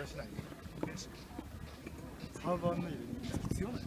増やしない。サーバーの入れ必要ない。